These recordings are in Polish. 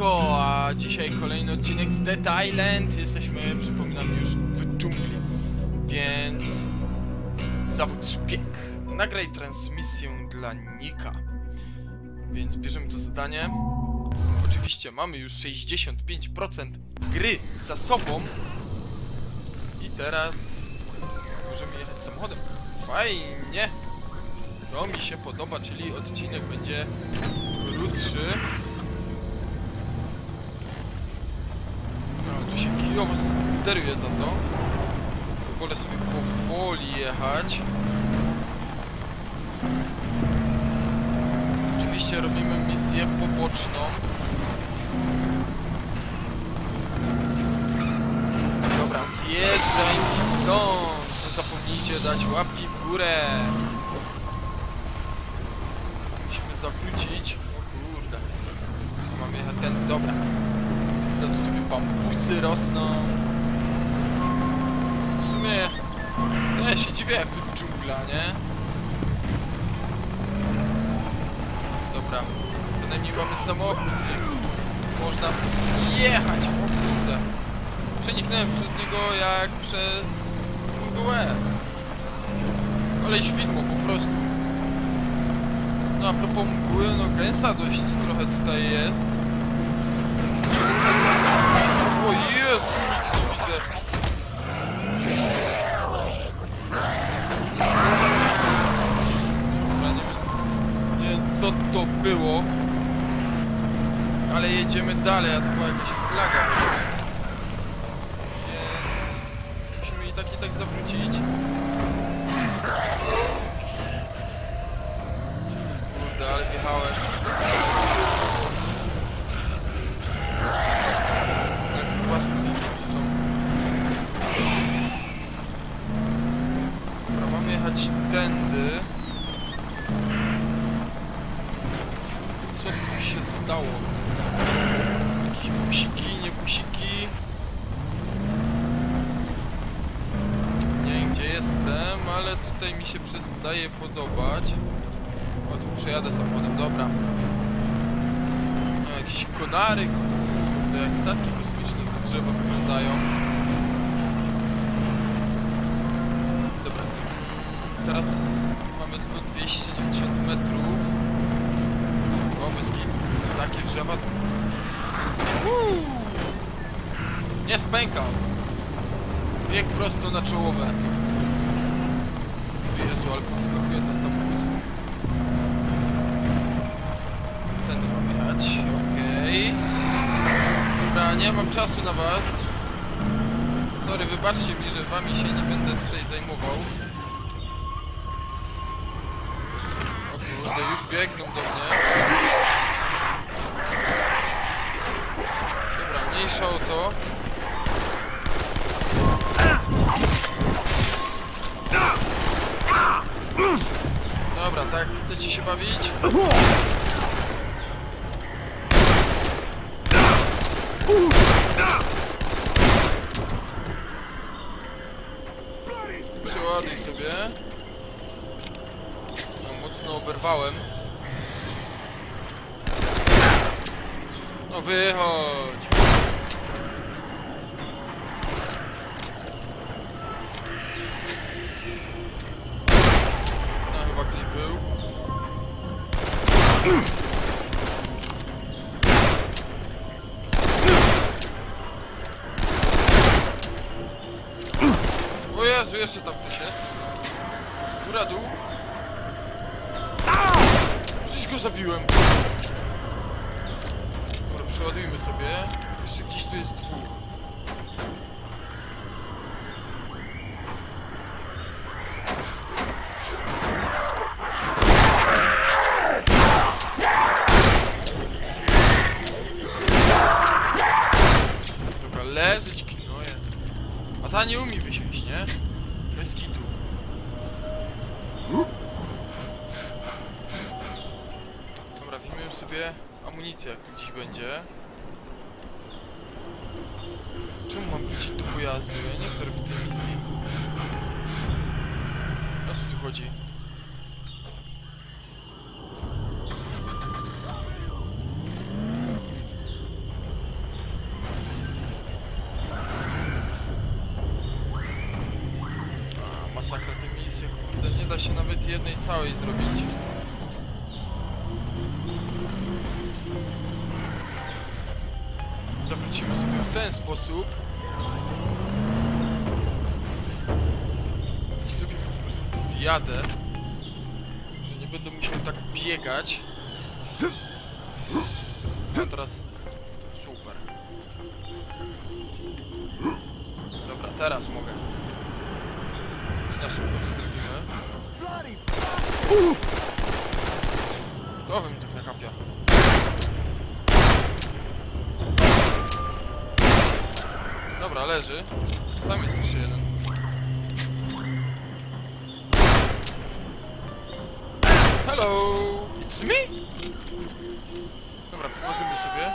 a dzisiaj kolejny odcinek z Dead Island. Jesteśmy, przypominam, już w dżungli, więc zawód szpieg. Nagraj transmisję dla Nika. Więc bierzemy to zadanie. Oczywiście mamy już 65% gry za sobą. I teraz możemy jechać samochodem. Fajnie! To mi się podoba, czyli odcinek będzie krótszy. No, tu się kijowo steruje za to. Wolę sobie powoli jechać. Oczywiście robimy misję poboczną. Dobra, zjeżdżaj mi stąd! Zapomnijcie dać łapki w górę! Musimy zawrócić. O kurde. Mamy jechać ten. Dobra. Tu sobie bambusy rosną. W sumie. Co ja się dziwię jak tu dżungla, nie? Dobra. Bynajmniej mamy samochód. Można jechać. O kurde. Przeniknąłem przez niego jak przez mgłę. Ale widmo po prostu. No a propos mgły, no gęsta dość trochę tutaj jest. O Nie co to było. Ale jedziemy dalej, a to była jakaś flaga. Więc musimy i tak i tak zawrócić. Kurde, ale wjechałem. Jak płasko w tej dżungli są. Dobra, mamy jechać tędy. Co tu się stało? Jakieś busiki, nie busiki? Nie wiem gdzie jestem, ale tutaj mi się przestaje podobać. O, tu przejadę samochodem, dobra. No, jakieś konary, kurde, jak statki kosmiczne drzewa wyglądają. Dobra. Teraz mamy tylko 290 metrów. Kitu. Takie drzewa. Uuu. Nie spękał. Bieg prosto na czołowe. Jezu, ale podskakuje ten samochód. Nie mam czasu na was. Sorry, wybaczcie mi, że wami się nie będę tutaj zajmował. O kurde, już biegną do mnie. Dobra, mniejsza o to. Dobra, tak chcecie się bawić? Jezu, jeszcze tam ktoś jest. Góra, dół. Przecież go zabiłem. Dobra, przeładujmy sobie. Jeszcze gdzieś tu jest dwóch. dywizji. O co tu chodzi? A, masakra tej misji, kurde, nie da się nawet jednej całej zrobić. Zawrócimy sobie w ten sposób. Wjadę, że nie będę musiał tak biegać. A teraz super. Dobra, teraz mogę. I na szybko to zrobimy. Kto wy mi tak nakapia? Dobra, leży. Tam jest jeszcze jeden. It's me! Dobra, tworzymy sobie.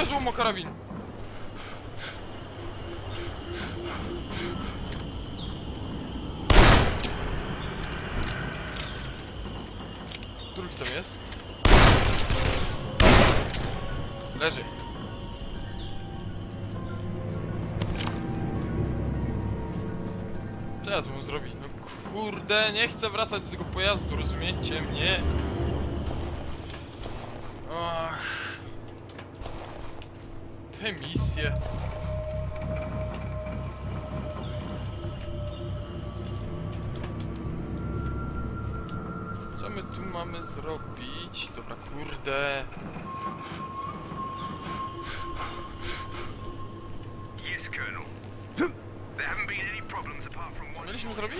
Jezu, ma karabin! Co ja tu mam zrobić? No kurde, nie chcę wracać do tego pojazdu, rozumiecie mnie? Ach. Te misje. Co my tu mamy zrobić? Dobra, kurde. Patrol up.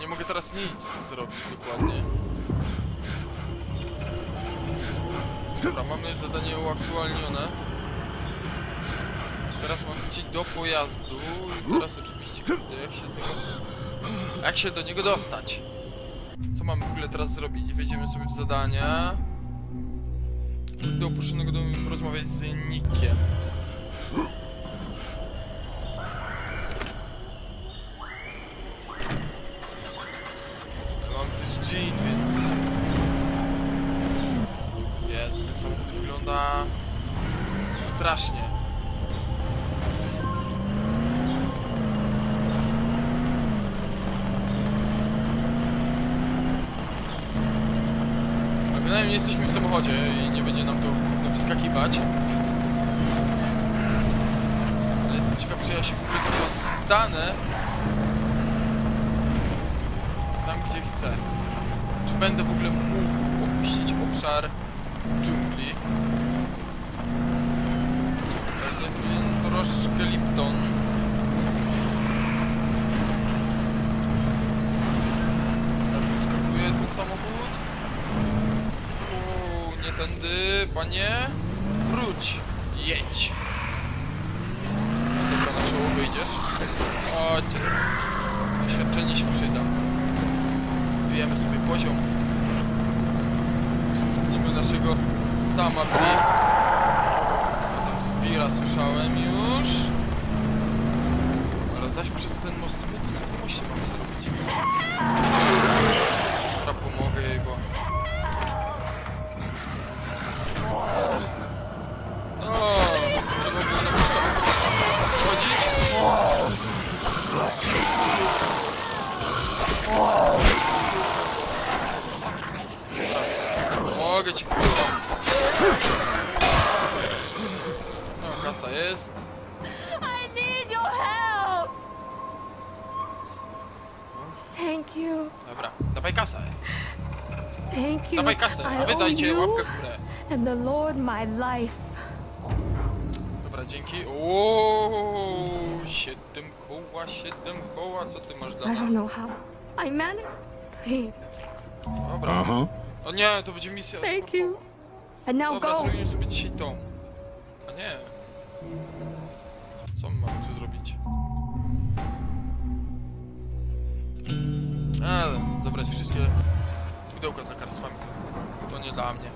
Nie mogę teraz nic zrobić dokładnie. Dobra, mamy zadanie uaktualnione. Teraz mam wrócić do pojazdu i teraz oczywiście, jak się z niego... Jak się do niego dostać? Co mamy w ogóle teraz zrobić? Wejdziemy sobie w zadania. Do opuszczonego domu i porozmawiać z Nikiem. Mam też jean, więc... Jezu, ten samochód wygląda... strasznie. Bynajmniej jesteśmy w samochodzie i nie będzie nam to to wyskakiwać. Ale jestem ciekaw, czy ja się w ogóle dostanę. Tam, gdzie chcę. Czy będę w ogóle mógł opuścić obszar dżungli? Pewnie troszkę Lipton. Jak wyskakuje ten samochód? Uuu, nie tędy, panie. Wróć, jedź. Dobra, na czoło wyjdziesz. Chodźcie. Doświadczenie się przyda. Bijemy sobie poziom. Wzmocnimy naszego Samarbi. Potem Spira słyszałem już. Ale zaś przez ten most, my tu na mamy zrobić? My life. Dobra, dzięki. Ooo, siedem koła, siedem koła. Co ty masz dla I don't nas? know how. I managed. Please, Dobra. Uh-huh. O nie, to będzie misja thank you. And now Dobra, go. zrobimy sobie dzisiaj tą. A nie. Co my mamy tu zrobić? A, zabrać wszystkie pudełka z nakarstwami. To nie dla mnie.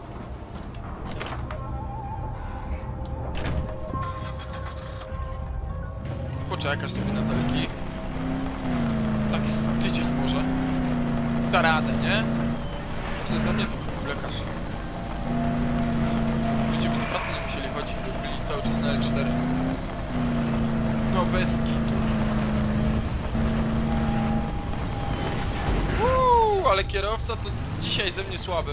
Poczekasz sobie na teleki. Tak z tydzień może. Da radę, nie? Ale za mnie to lekarz. Będziemy do pracy nie musieli chodzi, by byli cały czas na L4. No bez kitu. Uuu, ale kierowca to dzisiaj ze mnie słaby.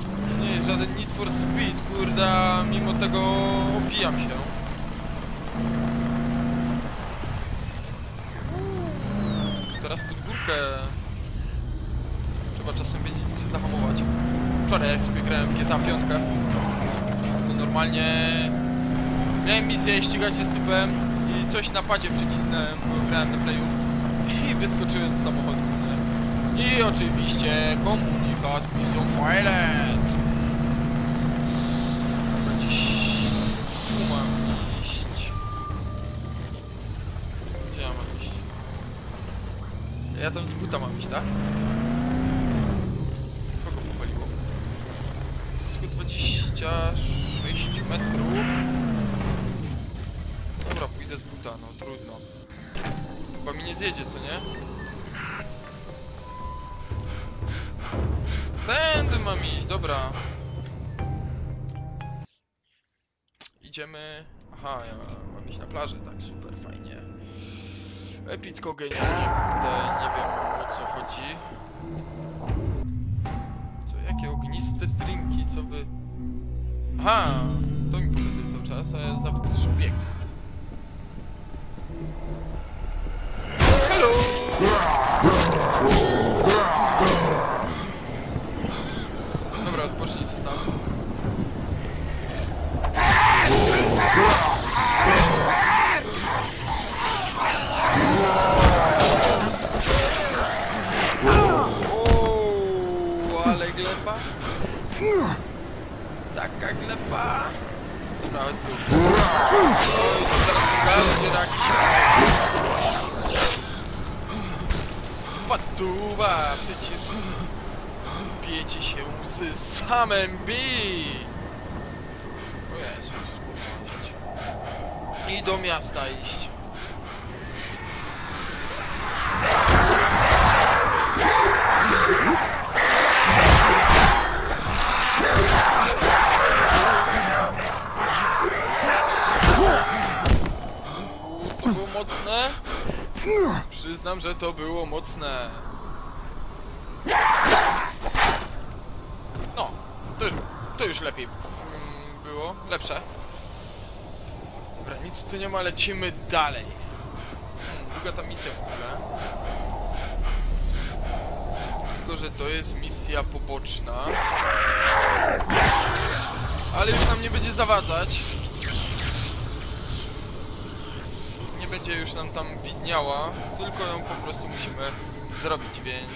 To nie jest żaden Need for Speed, kurde, a mimo tego opijam się. Uuu, Górkę. Trzeba czasem wiedzieć, gdzie zahamować. Wczoraj jak sobie grałem w GTA 5, to normalnie miałem misję ścigać się z typem i coś na padzie przycisnąłem, bo grałem na playu i wyskoczyłem z samochodu. I oczywiście komunikat pisał Fire Ja tam z buta mam iść, tak? Kogo powaliło? Tylko 26 metrów. Dobra, pójdę z buta, no trudno. Chyba mi nie zjedzie, co nie? Tędy mam iść, dobra. Idziemy... Aha, ja mam iść na plażę, tak, super, fajnie. Epicko, genialnie, nie wiem o co chodzi. Co, jakie ogniste drinki, co wy... Aha, to mi pokazuje cały czas, a ja zawód szpieg. Przyznam, że to było mocne. No, to już, to już lepiej mm, było, lepsze. Dobra, nic tu nie ma, lecimy dalej. Hmm, Długa ta misja w ogóle. Tylko, że to jest misja poboczna. Ale już nam nie będzie zawadzać. Będzie już nam tam widniała, tylko ją po prostu musimy zrobić, więc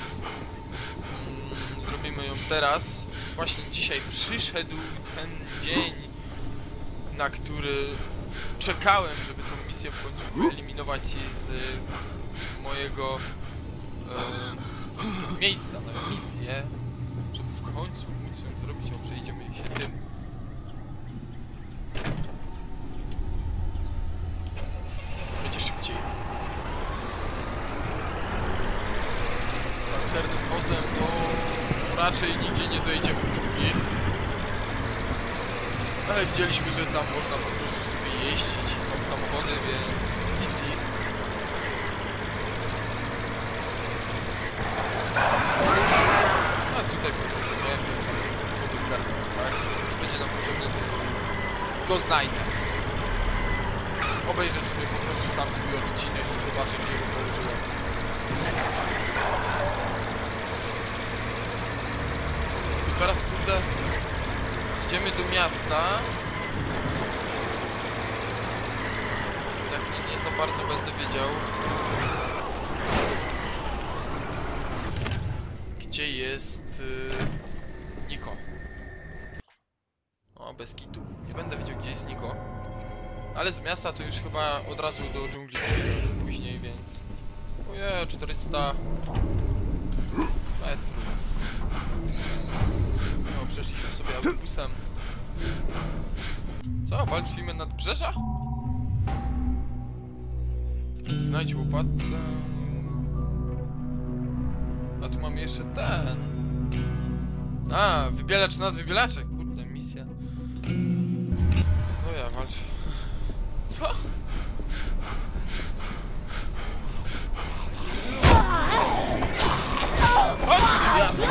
mm, zrobimy ją teraz. Właśnie dzisiaj przyszedł ten dzień, na który czekałem, żeby tą misję w końcu wyeliminować z mojego e, miejsca na misję, żeby w końcu móc ją zrobić, a przejdziemy się tym. Będzie szybciej. Pancernym wozem, no raczej nigdzie nie dojedziemy w dżungli. Ale widzieliśmy, że tam można po prostu sobie jeździć i są samochody, więc easy. A tutaj po drodze miałem tak samo to zgarnął, tak? Będzie nam potrzebny, to go znajdę. Obejrzę sobie po prostu sam swój odcinek i zobaczę, gdzie go położyłem. To teraz, kurde, idziemy do miasta. Tak nie za bardzo będę wiedział. Gdzie jest yy, Niko. Ale z miasta to już chyba od razu do dżungli później, więc... Ojej, 400 metrów. No, przeszliśmy sobie autobusem. Co, walczymy nadbrzeża? Znajdź łopatę. A tu mamy jeszcze ten. A, wybielacz nad wybielaczek. Kurde, misja. Dobra, walcz. Co? Chodź, jasne.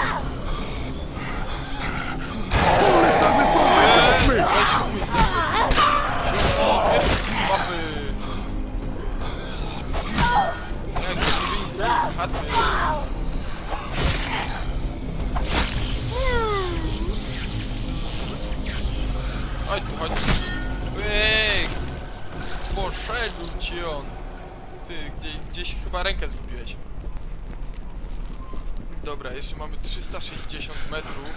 Same są, wyciągmy! Mapy. Jak dziewięć chaty. Chodź tu, chodź. Poszedł ci on. Ty, gdzie, gdzieś chyba rękę zgubiłeś. Dobra, jeszcze mamy 360 metrów.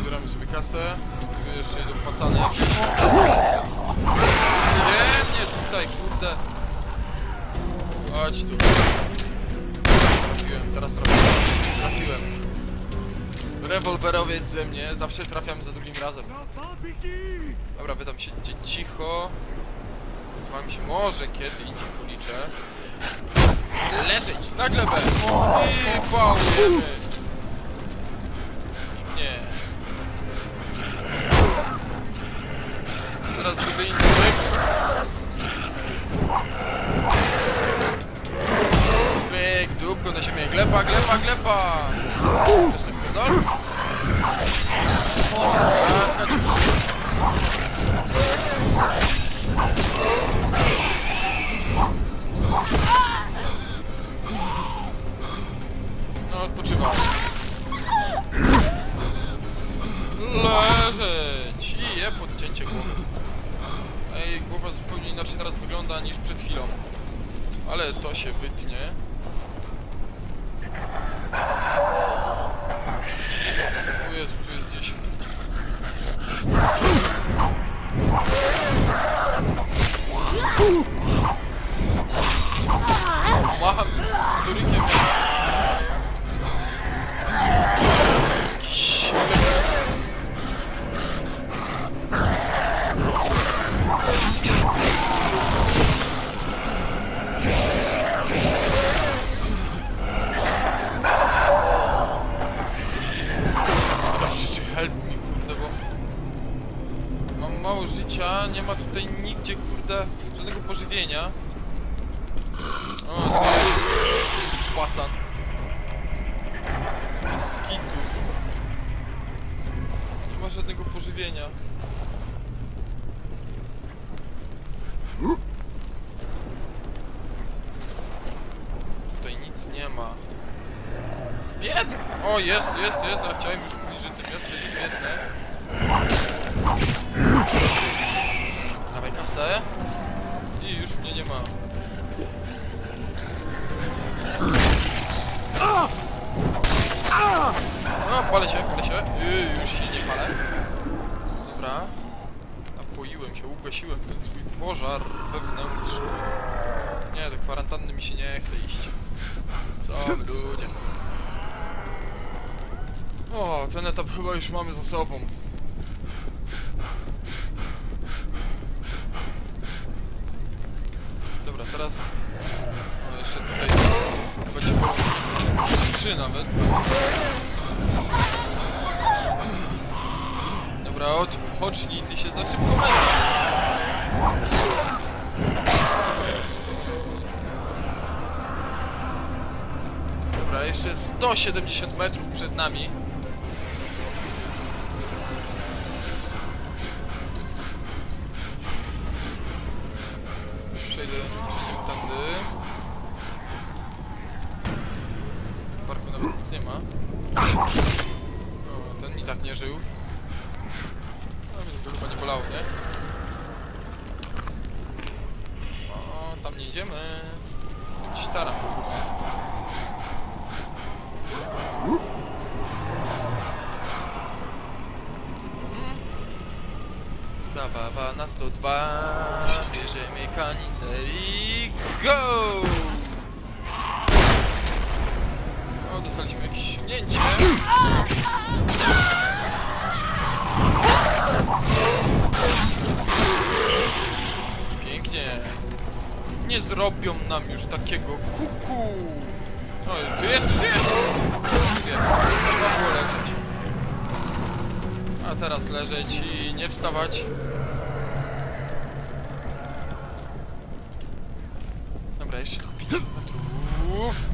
Zbieramy sobie kasę. Tu jeszcze idą pacany jakieś. Nie, nie tutaj, kurde. Chodź tu. Teraz trafiłem. Trafiłem. Rewolwerowiec ze mnie, zawsze trafiam za drugim razem. Dobra, wy tam siedźcie cicho. Z się może kiedy indziej policzę. Leżeć! Na glebę! I pałujemy! Dziewczyna. No, odpoczywam. Leżeć! I je podcięcie głowy. Ej, głowa zupełnie inaczej teraz wygląda niż przed chwilą. Ale to się wytnie. O nie ma tutaj nigdzie, kurde, żadnego pożywienia. O, pacan. Skitu. Nie ma żadnego pożywienia. Tutaj nic nie ma. Biedny! O, jest, jest, jest, a chciałem już palę się, palę się. Yy, już się nie palę. Dobra. Napoiłem się, ugasiłem ten swój pożar wewnętrzny. Nie, do kwarantanny mi się nie chce iść. Co ludzie. O, ten etap chyba już mamy za sobą. Dobra, teraz... No jeszcze tutaj... Chyba powiem... Trzy nawet. Dobra, odpocznij, ty się za szybko męczysz. Dobra, jeszcze 170 metrów przed nami. Przejdę tamtędy. W parku nawet nic nie ma. O, ten i tak nie żył. No, mnie to chyba nie bolało, nie? O, tam nie idziemy. Gdzieś taram. Zabawa na 102 Bierzemy kanister i go! O, dostaliśmy jakieś ściągnięcie. Pięknie. Nie zrobią nam już takiego kuku. O, ty jeszcze? Nie, trzeba było leżeć. A teraz leżeć i nie wstawać. Dobra, jeszcze tylko 50 metrów.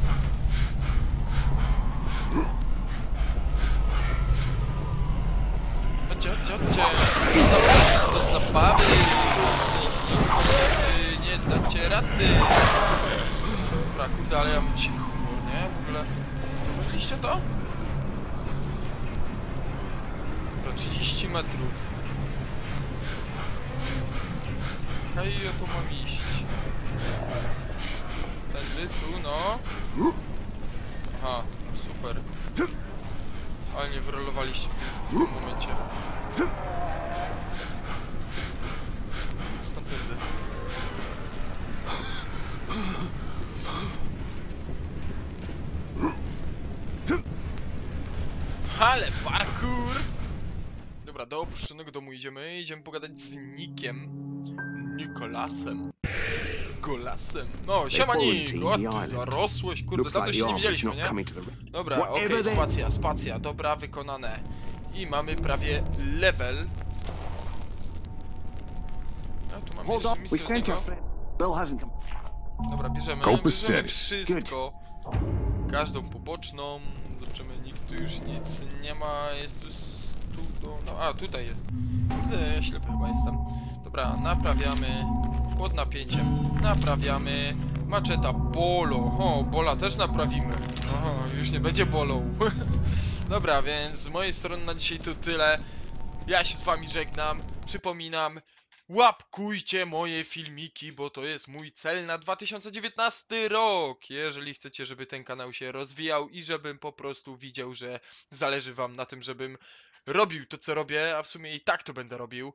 Chodźcie, chodźcie, chodźcie. Do zabawy. Wy Nie dacie rady. Dobra, kurde, ale ja mam dzisiaj humor, nie? W ogóle... Zauważyliście to? Dobra, 30 metrów. A i o tu mam iść. Tędy, tu, no. Aha, super. Ale nie wyrolowaliście w tym, w tym momencie. Stąd tędy. Ale parkour! Dobra, do opuszczonego domu idziemy. Idziemy pogadać z Nikiem. Nikolasem. Golasem. No, siema Nik! O, ty zarosłeś, kurde, dawno się nie widzieliśmy, nie? Dobra, okej, then. spacja, spacja, dobra, wykonane. I mamy prawie level. A tu mamy Hold jeszcze misję od sent your niego. friend. Bill hasn't come. Dobra, bierzemy, bierzemy wszystko. Każdą poboczną. Zobaczymy, nikt tu już nic nie ma. Jest tu... tu do... no, a, tutaj jest. Kurde, ślepy chyba jestem. Dobra, naprawiamy. Pod napięciem. Naprawiamy. Maczeta bolo. O, bola też naprawimy. Aha, już nie będzie bolą. Dobra, więc z mojej strony na dzisiaj to tyle. Ja się z wami żegnam. Przypominam, łapkujcie moje filmiki, bo to jest mój cel na 2019 rok. Jeżeli chcecie, żeby ten kanał się rozwijał i żebym po prostu widział, że zależy wam na tym, żebym robił to, co robię, a w sumie i tak to będę robił.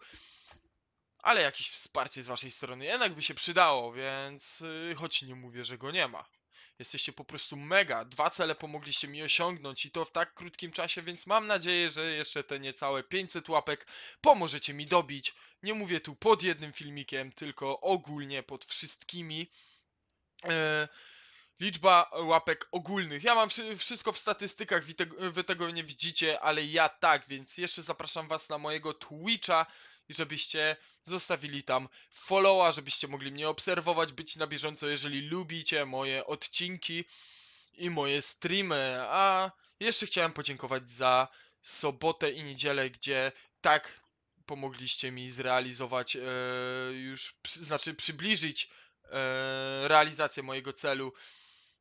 Ale jakieś wsparcie z waszej strony jednak by się przydało, więc yy, choć nie mówię, że go nie ma. Jesteście po prostu mega. Dwa cele pomogliście mi osiągnąć i to w tak krótkim czasie, więc mam nadzieję, że jeszcze te niecałe 500 łapek pomożecie mi dobić. Nie mówię tu pod jednym filmikiem, tylko ogólnie pod wszystkimi. E, liczba łapek ogólnych. Ja mam wszy- wszystko w statystykach, wy tego nie widzicie, ale ja tak, więc jeszcze zapraszam was na mojego Twitcha i żebyście zostawili tam followa, żebyście mogli mnie obserwować, być na bieżąco, jeżeli lubicie moje odcinki i moje streamy. A jeszcze chciałem podziękować za sobotę i niedzielę, gdzie tak pomogliście mi zrealizować e, już, przy, znaczy przybliżyć e, realizację mojego celu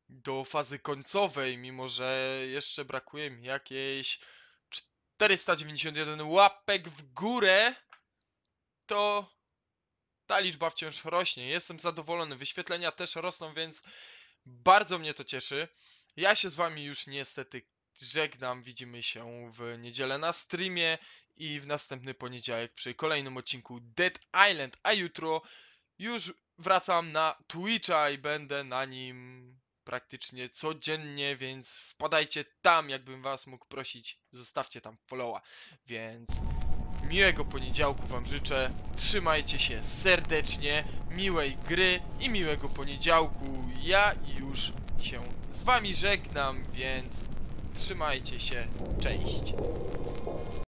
do fazy końcowej, mimo że jeszcze brakuje mi jakieś 491 łapek w górę, to ta liczba wciąż rośnie. Jestem zadowolony, wyświetlenia też rosną, więc bardzo mnie to cieszy. Ja się z wami już niestety żegnam. Widzimy się w niedzielę na streamie i w następny poniedziałek przy kolejnym odcinku Dead Island, a jutro już wracam na Twitcha i będę na nim praktycznie codziennie, więc wpadajcie tam, jakbym was mógł prosić, zostawcie tam followa. Więc miłego poniedziałku wam życzę, trzymajcie się serdecznie, miłej gry i miłego poniedziałku. Ja już się z wami żegnam, więc trzymajcie się, cześć.